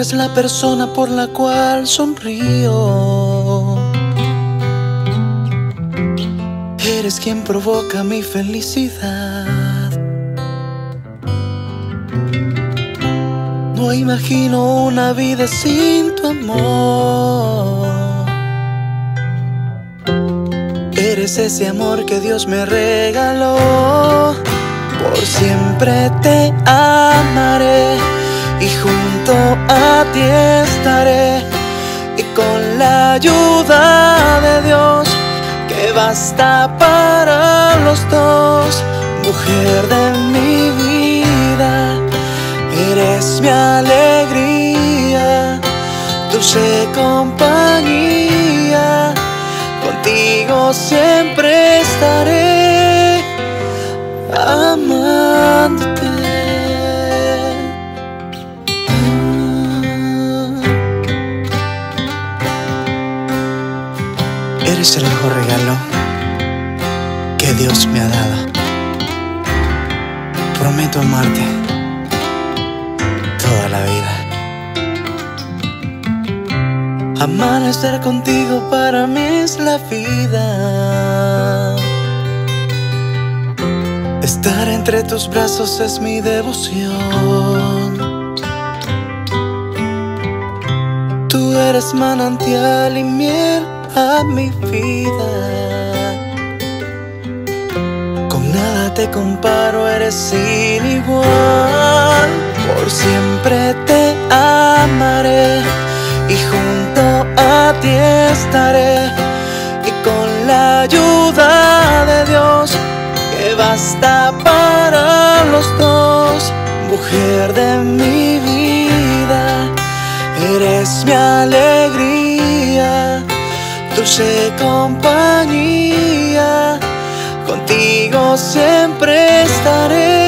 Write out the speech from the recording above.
Eres la persona por la cual sonrío. Eres quien provoca mi felicidad. No imagino una vida sin tu amor. Eres ese amor que Dios me regaló. Por siempre te amaré y junto a ti estaré. Y con la ayuda de Dios, que basta para los dos, mujer de mi vida, eres mi alegría, dulce compañía, contigo siempre estaré amándote. Eres el mejor regalo que Dios me ha dado. Prometo amarte toda la vida. Amanecer contigo para mí es la vida. Estar entre tus brazos es mi devoción. Eres manantial y miel a mi vida. Con nada te comparo, eres sin igual. Por siempre te amaré y junto a ti estaré. Y con la ayuda de Dios, que basta para los dos, mujer de mi vida, mi alegría dulce compañía, contigo siempre estaré.